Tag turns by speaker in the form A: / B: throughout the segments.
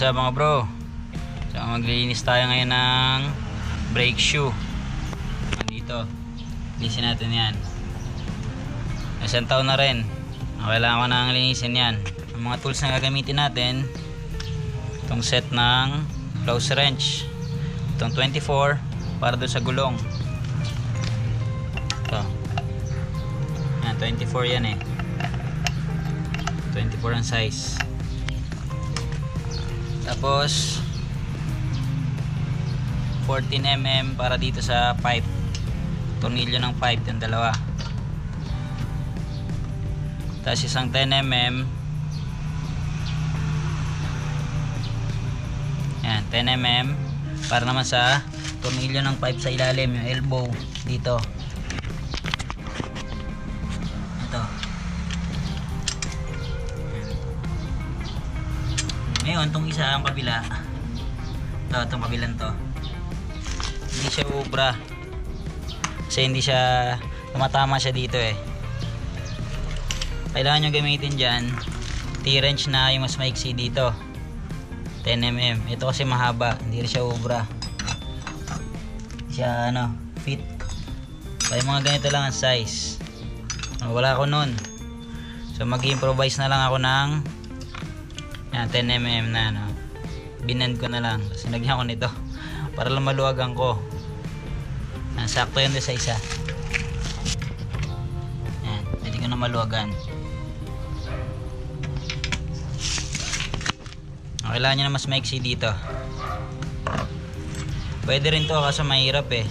A: What's mga bro? So maglilinis tayo ngayon ng brake shoe. Dito. Linisin natin yan. Isang taon na rin. Kailangan ko nang linisin yan. Ang mga tools na gagamitin natin, itong set ng close wrench. Itong 24 para doon sa gulong. Ito. Yan, 24 yan eh. 24 ang size. Tapos 14mm para dito sa pipe. Tornilyo ng pipe yung dalawa. Tapos isang 10mm. Yan, 10mm para naman sa tornilyo ng pipe sa ilalim, yung elbow dito. Ngayon, tong isa ang kabila. Ito, itong kabilang to. Hindi siya ubra. Kasi hindi siya, tumatama siya dito eh. Kailangan nyo gamitin dyan, T-wrench na yung mas maiksi dito. 10mm. Ito kasi mahaba, hindi rin siya ubra. Hindi siya ano, fit. Kaya mga ganito lang ang size. Wala ako nun. So mag-improvise na lang ako ng yan, 10mm na ano. Binend ko na lang. Kasi nagyan ko nito. Para lang maluwagan ko. Yan, sakto yun sa isa. Yan, pwede ko na maluwagan. Kailangan nyo na mas maiksi dito. Pwede rin to kaso mahirap eh.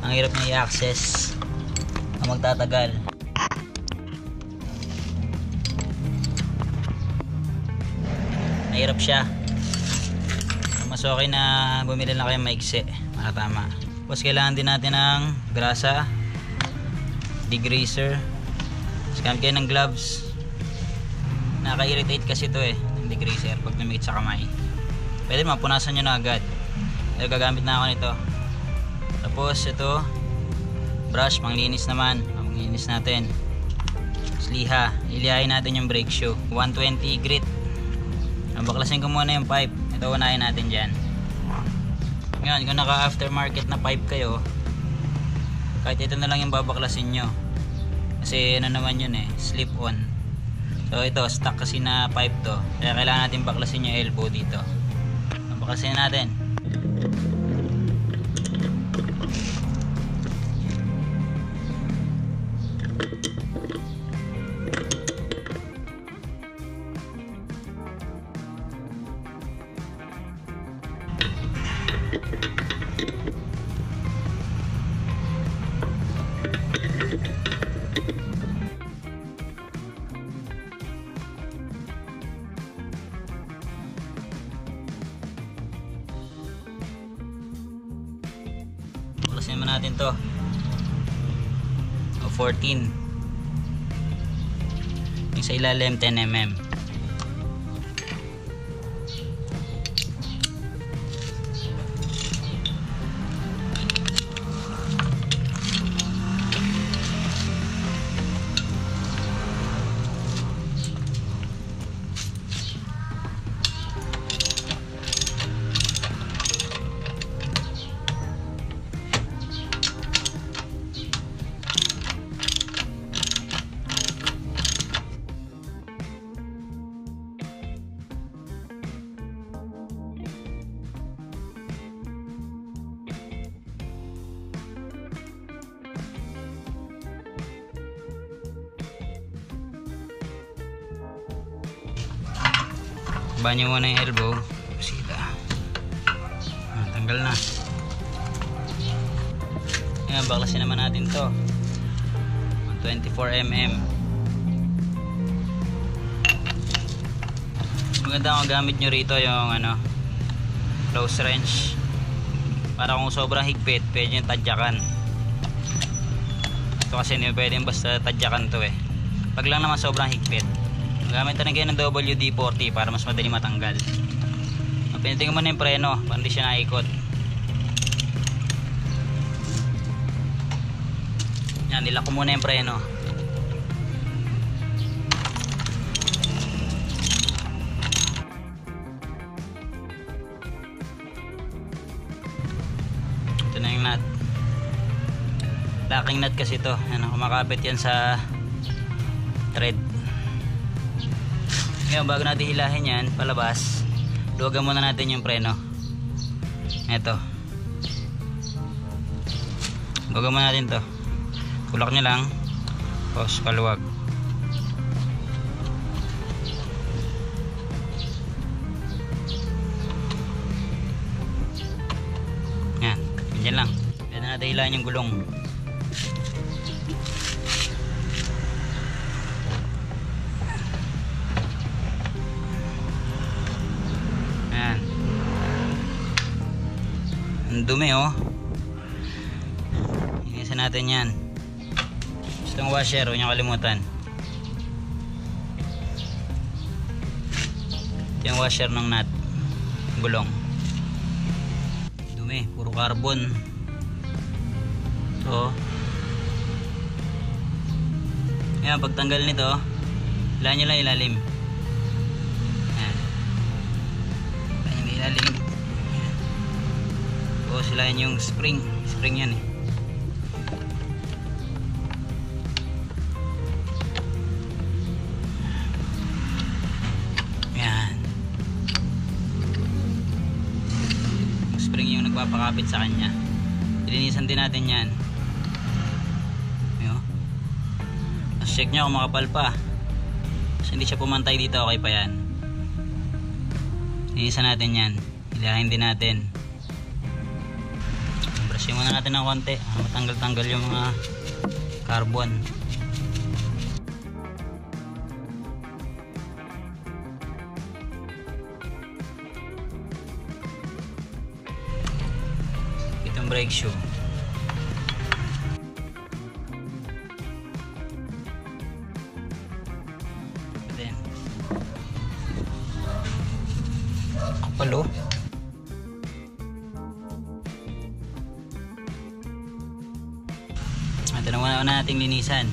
A: Ang hirap niya i-access. Ang magtatagal. Mahirap siya. Mas okay na bumili lang kayo maigsi para tama. Tapos kailangan din natin ng grasa. Degreaser scam kayo ng gloves. Nakaka-irritate kasi to eh yung degreaser pag namikit sa kamay. Pwede mapunasan nyo na agad. Pero gagamit na ako nito. Tapos ito. Brush panglinis naman. Panglinis natin. Liha. Ilihain natin yung brake shoe. 120 grit baklasin ko muna yung pipe. Ito unahin natin dyan. Ngayon kung naka aftermarket na pipe kayo kahit ito na lang yung babaklasin nyo. Kasi ano naman yun eh slip on. So ito stock kasi na pipe to. Kaya kailangan natin baklasin yung elbow dito. Baklasin natin sa ilalim 10mm banyo muna yung elbow. Sila ah, tanggal na. Yan baklasin naman natin to. 24mm maganda kung gamit nyo rito yung ano close wrench. Para kung sobrang higpit pwede nyo tadyakan. Ito kasi hindi pwedeng basta tadyakan to eh. Pag lang naman sobrang higpit gamit na kayo ng WD-40 para mas madali matanggal. Pinitin ko muna yung preno para hindi siya naikot. Yan nila ko muna yung preno. Ito na yung nut. Locking nut kasi ito ano, kumakapit yan sa thread ngayon bago natin hilahin yan palabas luwagan muna natin yung preno. Eto. Luwagan muna natin to. Tulak nyo lang. Tapos kaluwag yan. Ganyan lang. Pwede natin hilahin yung gulong dumi oh. Inisan natin yan. Gusto ng washer, huwag niyo kalimutan. Ito yung washer ng nut. Gulong. Dumi, puro carbon. So, Ayan, pagtanggal nito, ilan nyo lang ilalim. May ilalim. Ayan. O sila yun yung spring. Spring yan eh. Yung spring yung nagpapakapit sa kanya. Ilinisan din natin yan. Ayan. Tapos check nyo kung makapal pa. Kasi hindi siya pumantay dito, okay pa yan. Linisan natin yan. Hilahin din natin. Brushin muna natin ng konti. para Matanggal-tanggal yung mga carbon. Itong brake shoe. Then, kapal oh. Ito na muna nating linisan.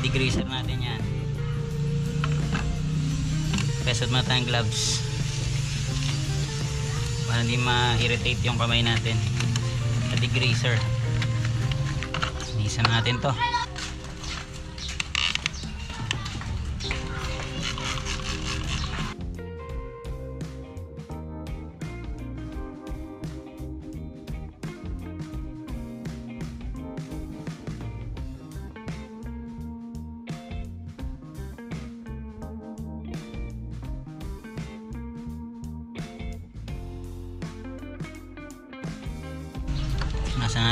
A: I-degreaser natin yan. Pesot muna tayong gloves. Para hindi ma-irritate yung kamay natin. I-degreaser. Linisan natin to. Nasa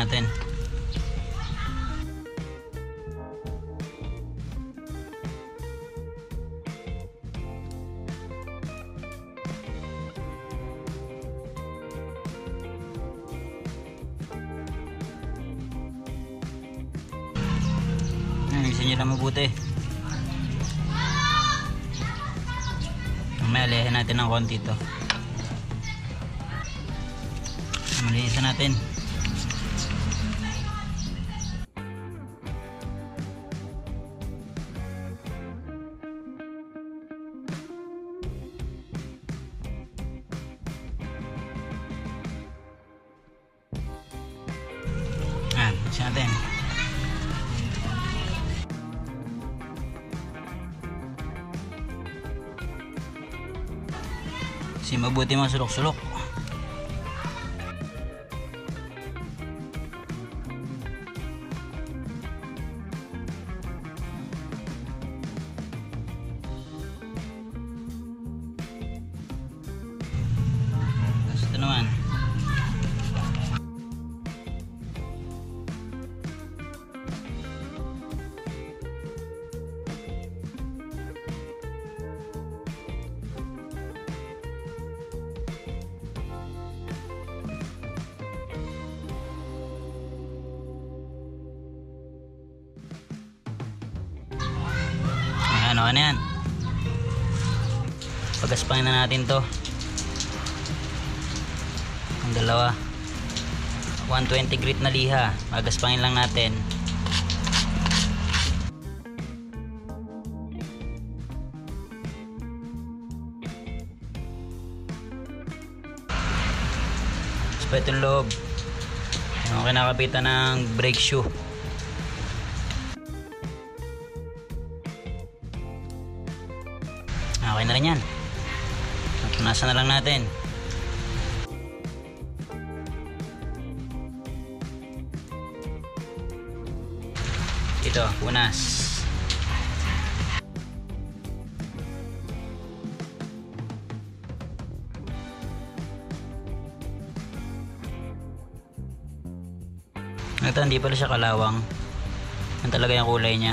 A: natin. Isa nyo lang mabuti. Mamaya lehin natin ng konti to. Malinisan natin. Kasi mabuti masulok-sulok. Ano, ano yan? Pagaspangin na natin to. Ang dalawa. 120 grit na liha. Pagaspangin lang natin. Pa itong loob. Yung kinakapitan ng brake shoe. Rin yan. Punasan na lang natin. Ito, punas. Ito, hindi pala siya kalawang. Yan talaga yung kulay niya.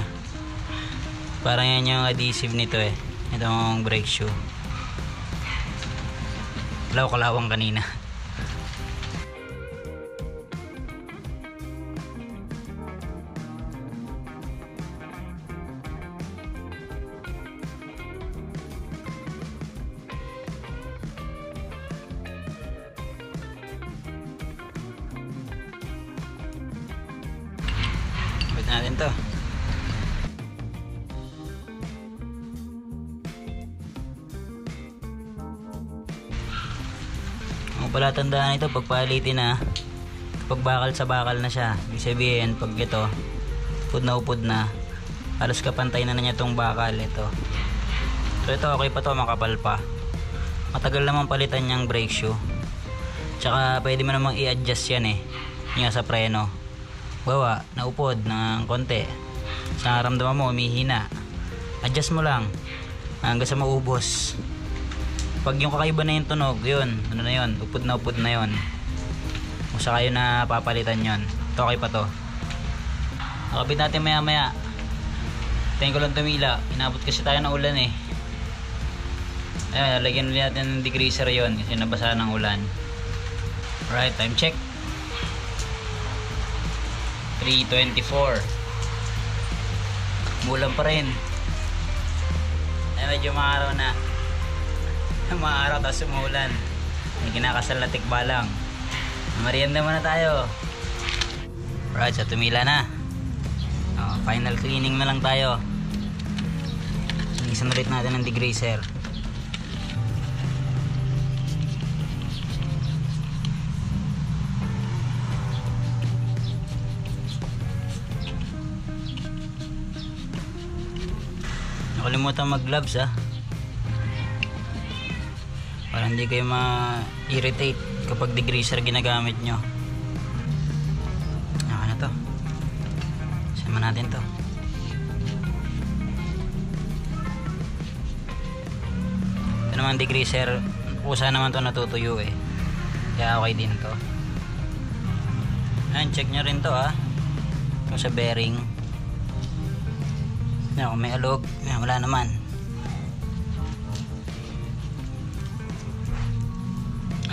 A: Parang yan yung adhesive nito eh. Itong brake shoe. Ko kalawang kanina. Wait natin to. Ang pala tandaan ito, pag palitin na, kapag bakal sa bakal na siya, ibig sabihin, pag ito, upod na upod na, halos kapantay na na niya itong bakal, ito. So ito, okay pa to, makapal pa. Matagal naman palitan niyang brake shoe. Tsaka pwede mo namang i-adjust yan eh, yung sa preno. Bawa, naupod ng konti. Sa naramdaman mo, umihina. Adjust mo lang hanggang sa maubos. Pag yung kakaiba na yung tunog, yun, ano na yun, upod na upod na yun. O sa kayo na papalitan yun. Ito okay pa to. Nakabit natin maya maya. Tingin ko lang tumila. Inabot kasi tayo ng ulan eh. Ayan, lagyan ulit natin ng degreaser yon kasi nabasa ng ulan. Alright, time check. 3.24 Mulan pa rin. Ay, medyo maaraw na maaraw tapos umulan may kinakasal na tikbalang. Marianda muna tayo. Right so tumila na. Oh, final cleaning na lang tayo. Linisan ulit natin ng degreaser. Nakalimutan mag gloves ah para hindi kayo ma-irritate kapag degreaser ginagamit nyo. Ano na to? Sama natin to. Ito naman degreaser. Kusa naman to natutuyo eh. Kaya okay din to. Ayan, check nyo rin to ha kung sa bearing. Ayan, kung may alog. Ayan, wala naman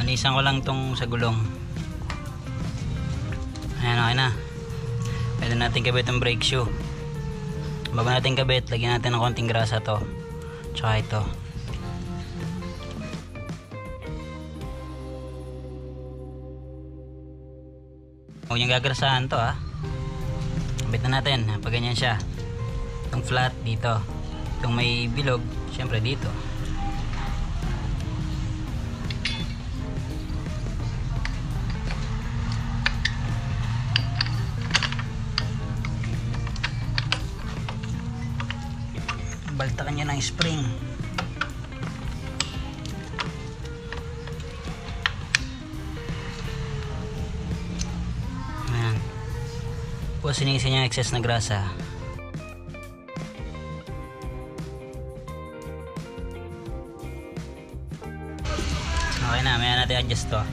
A: Alisan ko lang tong sa gulong. Ayan, okay na. Pwede natin kabit ang brake shoe. Bago natin kabit, lagyan natin ng konting grasa to. Tsaka ito. Huwag niyang gagrasahan to ha. Kabit na natin. Pag ganyan siya. Itong flat dito. Itong may bilog, syempre dito. Ng spring. Ayan. Po sinisi niya excess na grasa. Okay na maya natin adjust to.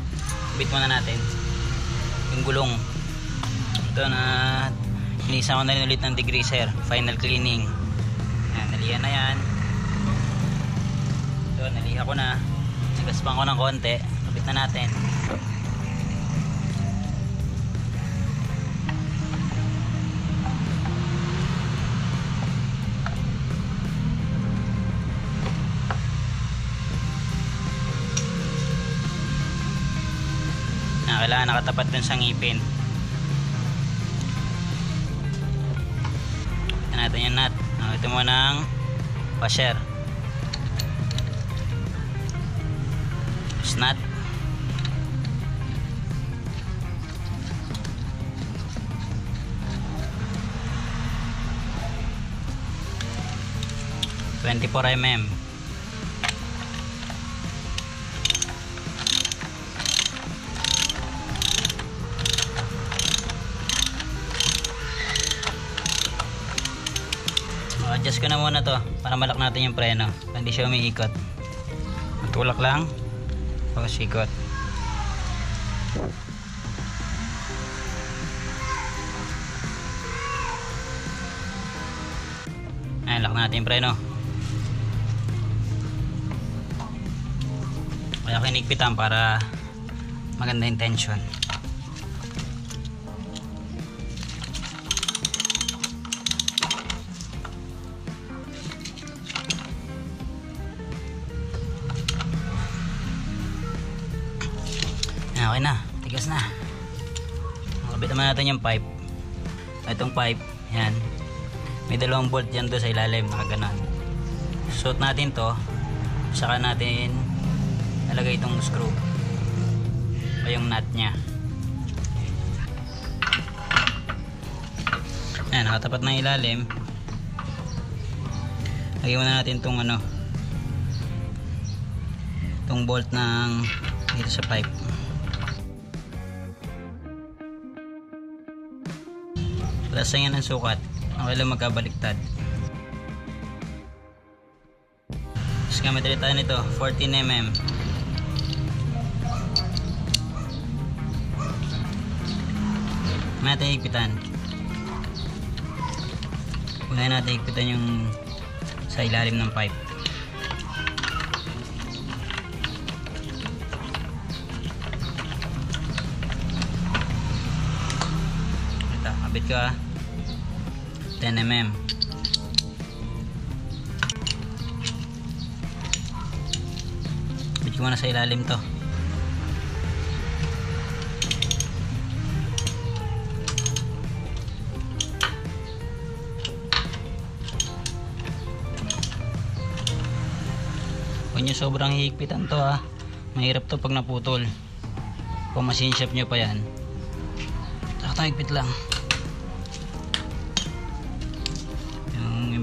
A: Bit muna natin. Yung gulong. Ito na inisa ko na rin ulit ng degreaser. Final cleaning. Ayan, nalihan na yan. So, naliha ko na. Nagaspan ko ng konti. Kapit na natin. Na, kailangan nakatapat dun sa ngipin. Ito natin yung nut. Ito mo ng washer. not. Twenty four mm oh, adjust ko na muna to para malak natin yung preno. Hindi siya umiikot. Matulak lang pagkasikot Ayan, lock natin yung preno. Kaya kinigpitan para maganda yung tension. Okay na. Tigas na. Makabit naman natin yung pipe. Itong pipe, yan. May dalawang bolt dyan doon sa ilalim, nakaganon. Suot natin to, saka natin nalagay itong screw o yung nut nya. Ayan, nakatapat ng ilalim. Lagyan muna natin itong ano, itong bolt ng dito sa pipe. lasayan ang sukat. Okay lang magkabaliktad. Tapos kamatili tayo nito 14mm natin higpitan. Unahin natin higpitan yung sa ilalim ng pipe. Ito, abit ka 10mm. Bigyan na sa ilalim to. Huwag sobrang hihigpitan to ha. Mahirap to pag naputol. Kung masinsyap nyo pa yan. Saka lang.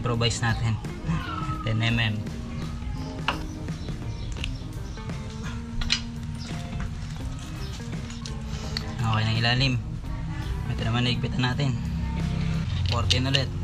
A: Improvise natin. 10mm okay na ilalim. Ito naman naigpitan natin. 14 ulit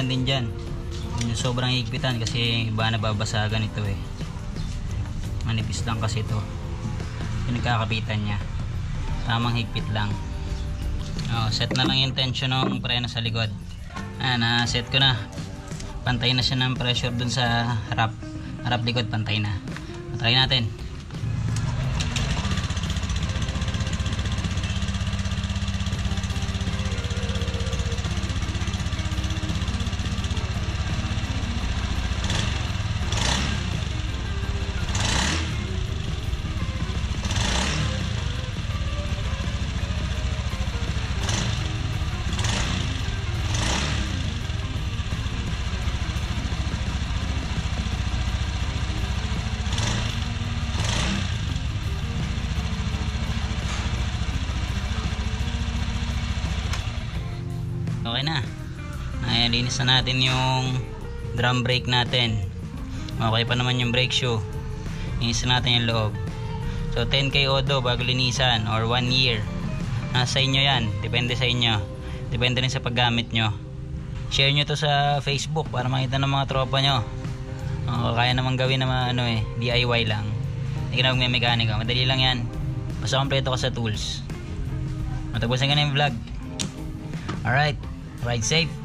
A: Lang din dyan. Yung sobrang higpitan kasi iba nababasagan ito eh. Manipis lang kasi ito. Yung nagkakapitan niya. Tamang higpit lang. Oh, set na lang yung tension ng preno sa likod. Ayan, na set ko na. Pantay na siya ng pressure dun sa harap. Harap likod, pantay na. Try natin. Okay na. Nalinis na natin yung drum brake natin. Okay pa naman yung brake shoe. Linis na natin yung loob. So 10k odo bago linisan or 1 year. Nasa inyo yan. Depende sa inyo. Depende rin sa paggamit nyo. Share nyo to sa facebook para makita ng mga tropa nyo. Uh, kaya naman gawin na ano eh DIY lang. Hindi ka na magme-mekanika madali lang yan. Basta kompleto ka sa tools. Matapusin ka na yung vlog. Alright Ride safe.